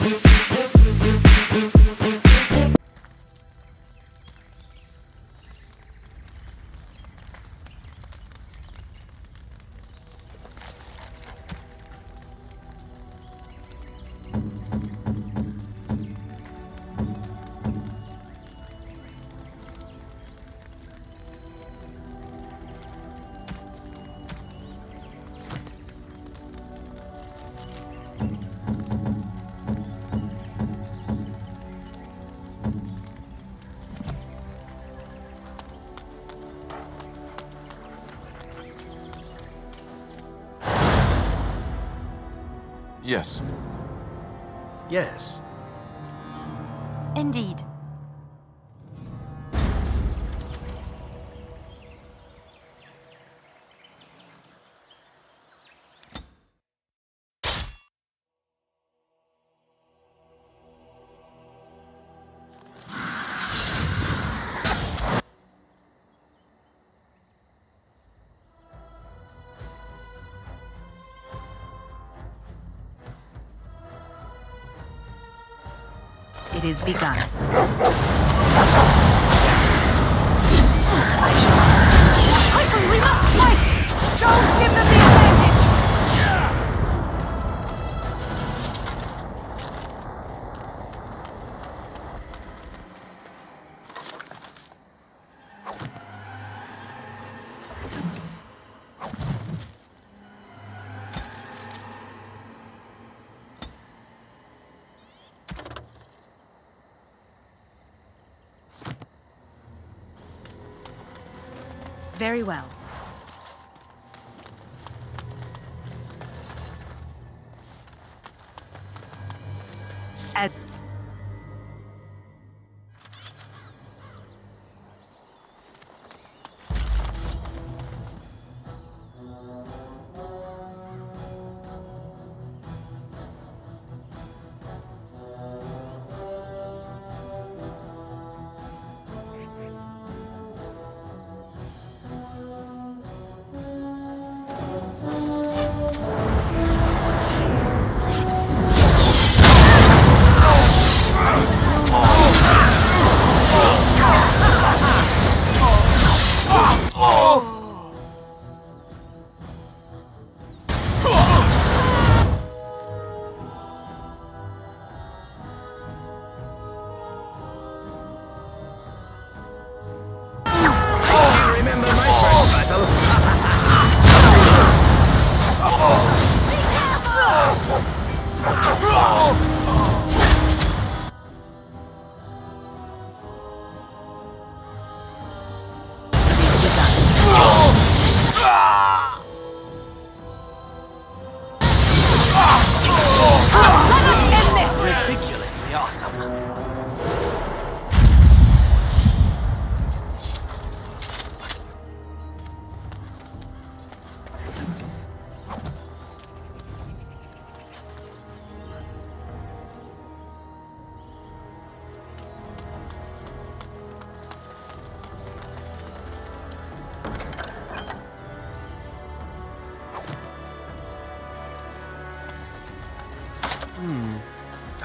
Thank you. Yes. Yes. It is begun. Very well. At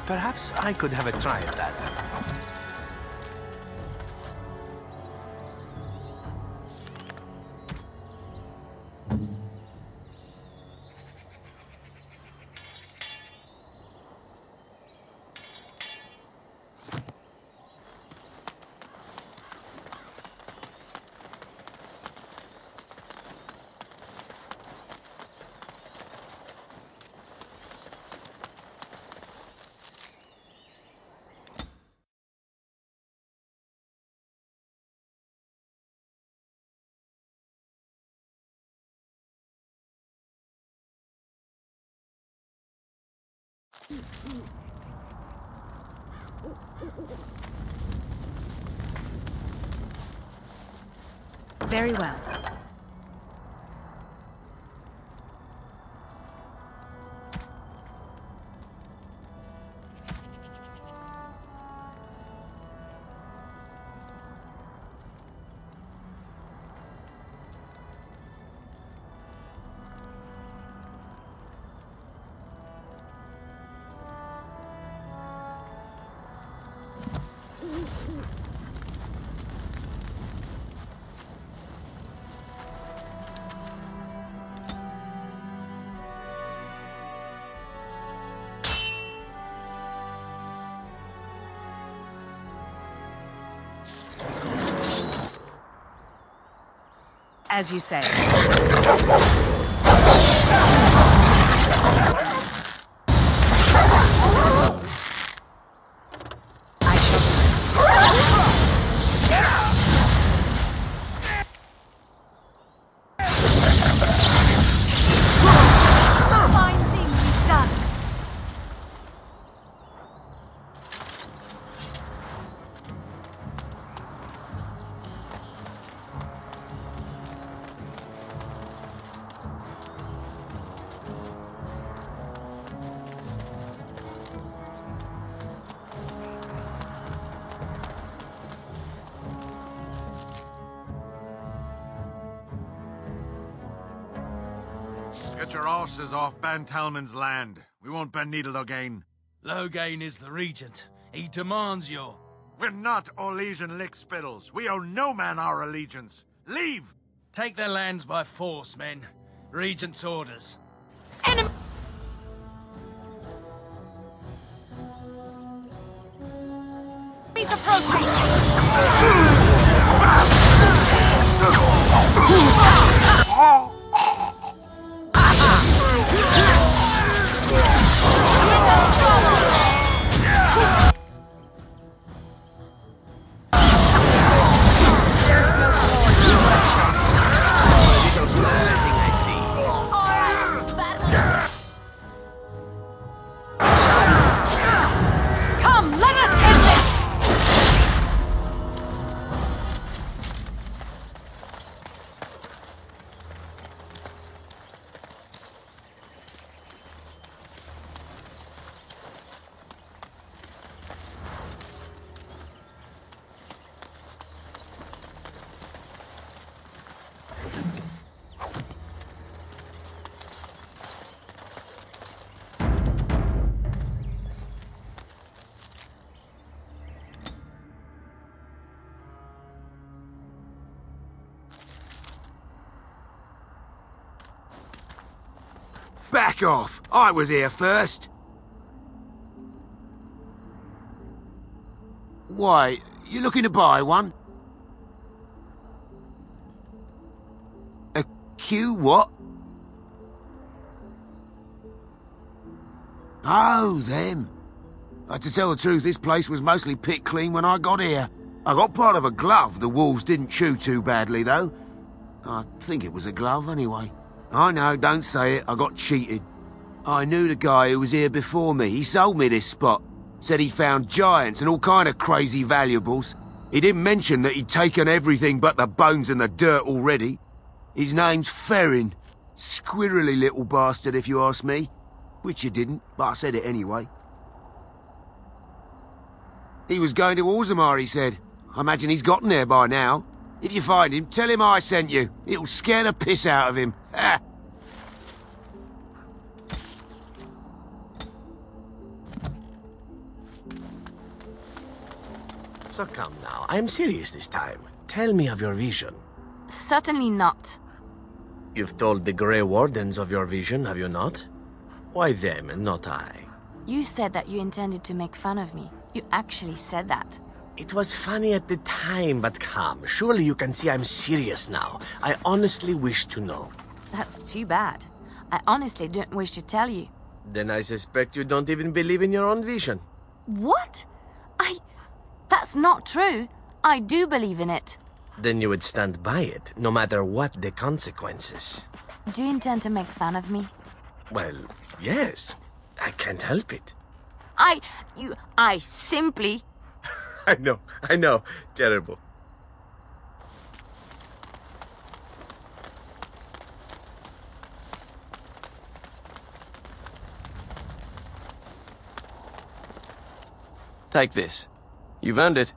Perhaps I could have a try at that. Very well. As you say. Asses Talman's land. We won't bend needle again. Loghain is the regent. He demands your... We're not Orlesian lickspittles. We owe no man our allegiance. Leave! Take their lands by force, men. Regent's orders. Enemy. Enemies approaching. Back off! I was here first! Why, you looking to buy one? A Q what? Oh, them. Uh, to tell the truth, this place was mostly pit clean when I got here. I got part of a glove the wolves didn't chew too badly, though. I think it was a glove, anyway. I know, don't say it. I got cheated. I knew the guy who was here before me. He sold me this spot. Said he found giants and all kind of crazy valuables. He didn't mention that he'd taken everything but the bones and the dirt already. His name's Ferrin. Squirrely little bastard, if you ask me. Which you didn't, but I said it anyway. He was going to Orzammar, he said. I imagine he's gotten there by now. If you find him, tell him I sent you. It'll scare the piss out of him. Ha! So come now, I am serious this time. Tell me of your vision. Certainly not. You've told the Grey Wardens of your vision, have you not? Why them and not I? You said that you intended to make fun of me. You actually said that. It was funny at the time, but come, surely you can see I'm serious now. I honestly wish to know. That's too bad. I honestly don't wish to tell you. Then I suspect you don't even believe in your own vision. What? I. That's not true. I do believe in it. Then you would stand by it, no matter what the consequences. Do you intend to make fun of me? Well, yes. I can't help it. I. You. I simply. I know, I know. Terrible. Take this. You've earned it.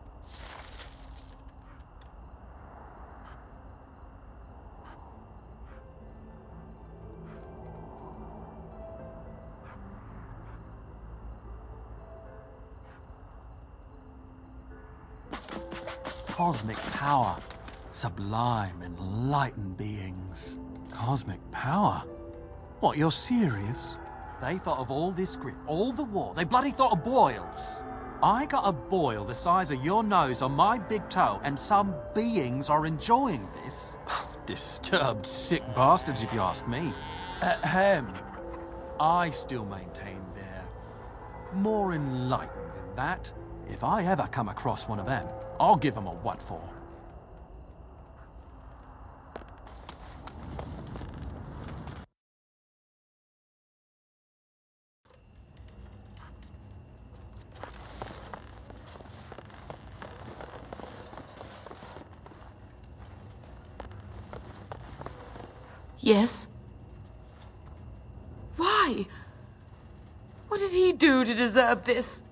Cosmic power. Sublime, enlightened beings. Cosmic power? What, you're serious? They thought of all this grit, all the war. They bloody thought of boils. I got a boil the size of your nose on my big toe, and some beings are enjoying this. Disturbed, sick bastards, if you ask me. Ahem. I still maintain they're more enlightened than that. If I ever come across one of them, I'll give him a what for. Yes? Why? What did he do to deserve this?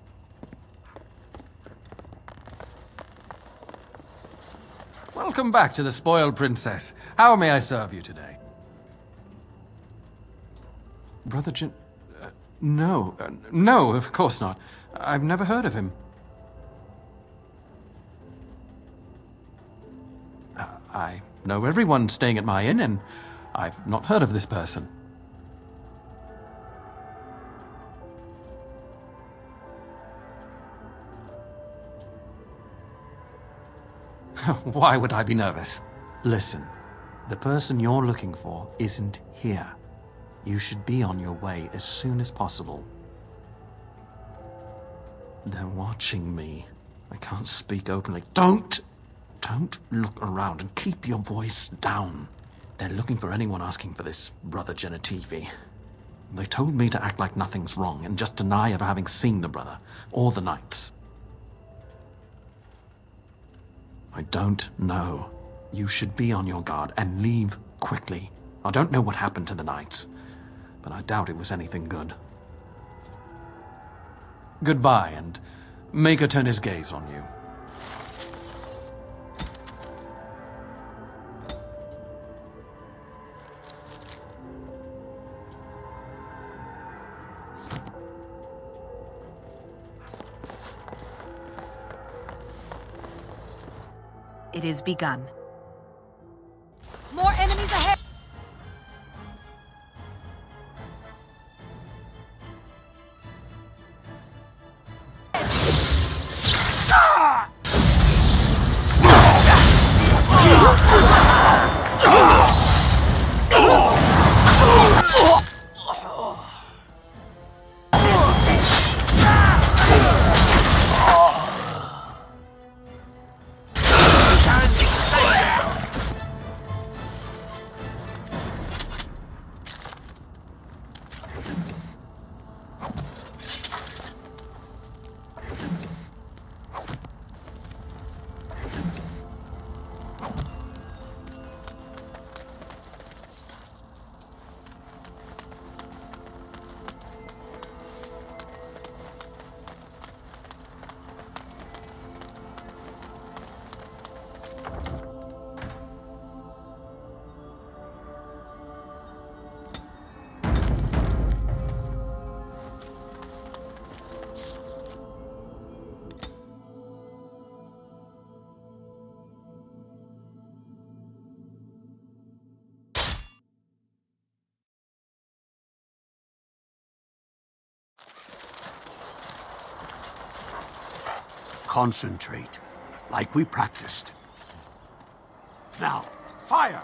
Welcome back to the Spoiled Princess. How may I serve you today? Brother Jin... Uh, no, uh, no, of course not. I've never heard of him. Uh, I know everyone staying at my inn, and I've not heard of this person. Why would I be nervous? Listen, the person you're looking for isn't here. You should be on your way as soon as possible. They're watching me. I can't speak openly. Don't! Don't look around and keep your voice down. They're looking for anyone asking for this brother Genitivi. They told me to act like nothing's wrong and just deny ever having seen the brother or the knights. I don't know. You should be on your guard and leave quickly. I don't know what happened to the knights, but I doubt it was anything good. Goodbye, and Maker turn his gaze on you. It is begun. Concentrate, like we practiced. Now, fire!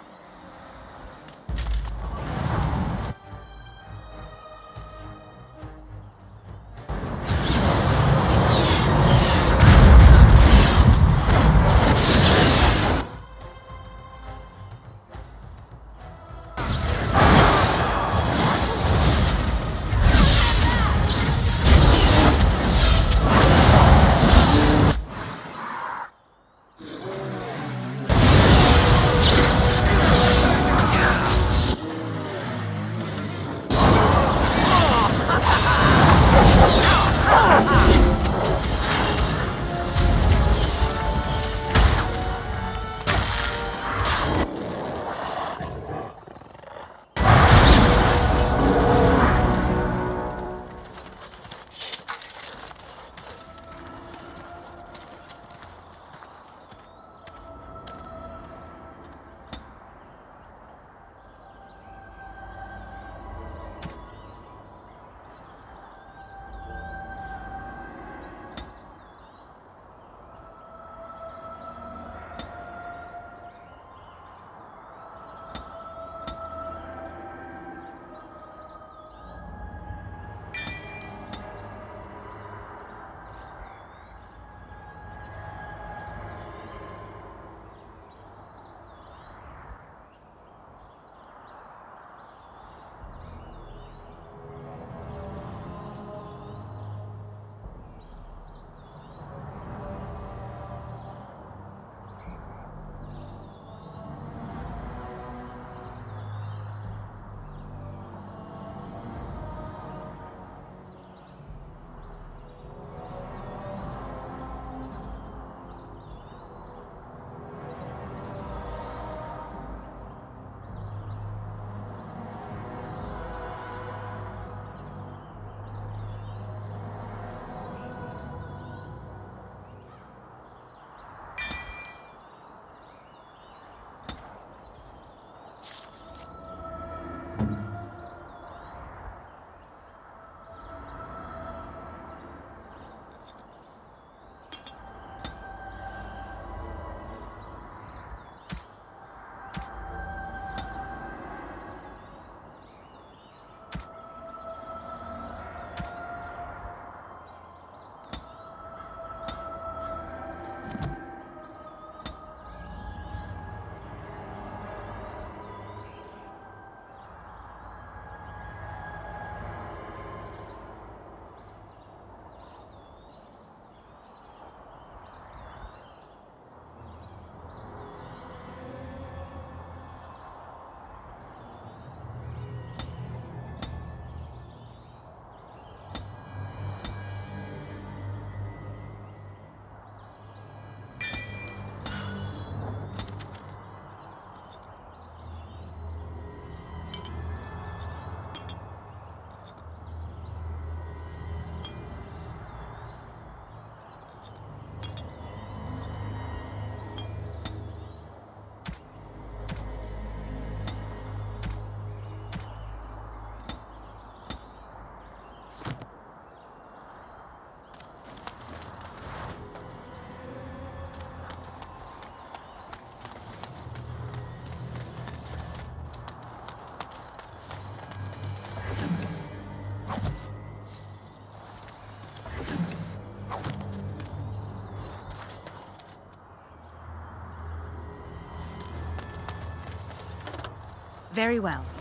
Very well.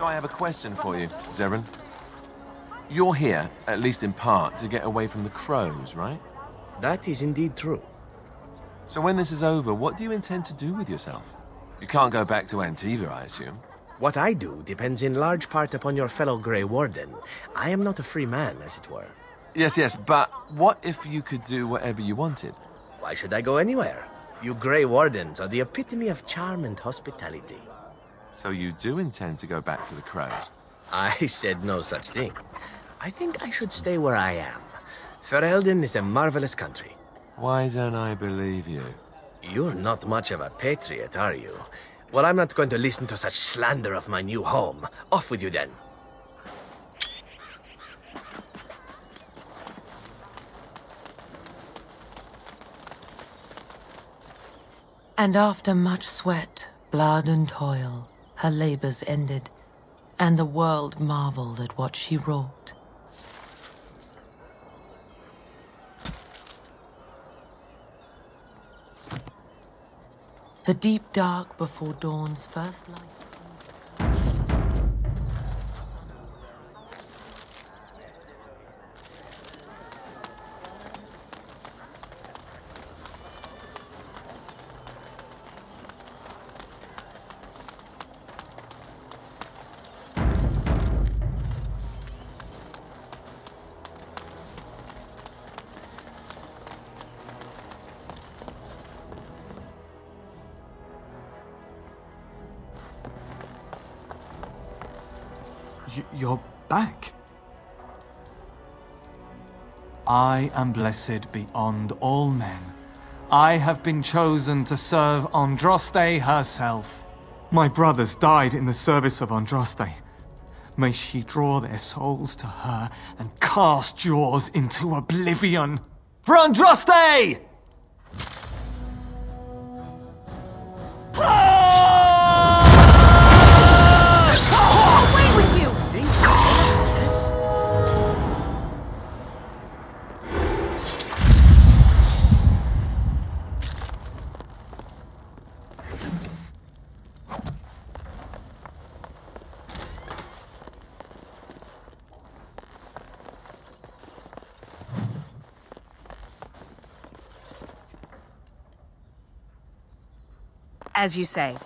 So I have a question for you, Zevran. You're here, at least in part, to get away from the crows, right? That is indeed true. So when this is over, what do you intend to do with yourself? You can't go back to Antiva, I assume. What I do depends in large part upon your fellow Grey Warden. I am not a free man, as it were. Yes, yes, but what if you could do whatever you wanted? Why should I go anywhere? You Grey Wardens are the epitome of charm and hospitality. So you do intend to go back to the crows? I said no such thing. I think I should stay where I am. Ferelden is a marvelous country. Why don't I believe you? You're not much of a patriot, are you? Well, I'm not going to listen to such slander of my new home. Off with you then. And after much sweat, blood, and toil, her labors ended, and the world marveled at what she wrought. The deep dark before dawn's first light. You're back. I am blessed beyond all men. I have been chosen to serve Andraste herself. My brothers died in the service of Andraste. May she draw their souls to her and cast yours into oblivion. For Andraste! As you say.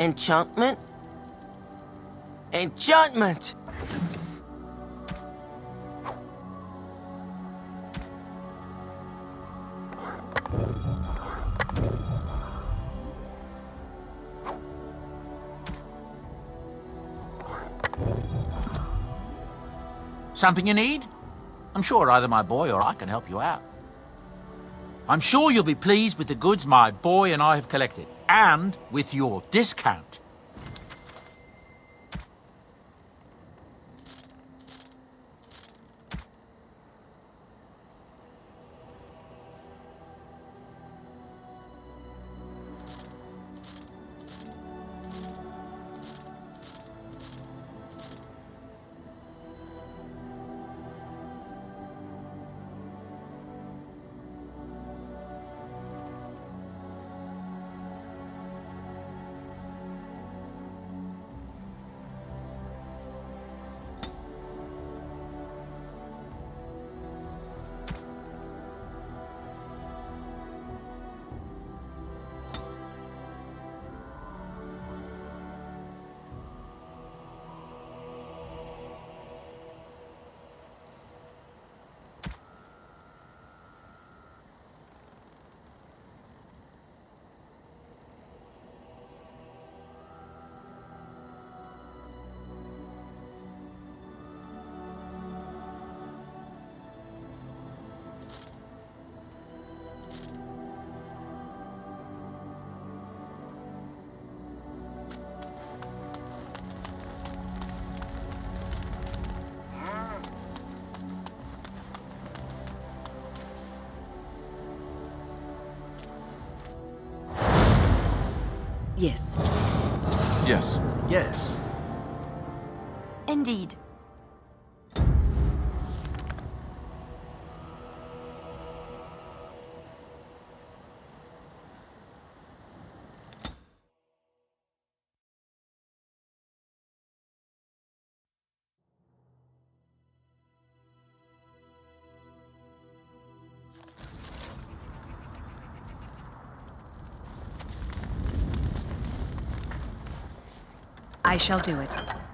Enchantment? Enchantment! Something you need? I'm sure either my boy or I can help you out. I'm sure you'll be pleased with the goods my boy and I have collected, and with your discount. Yes. Yes. Yes. Indeed. Shall do it.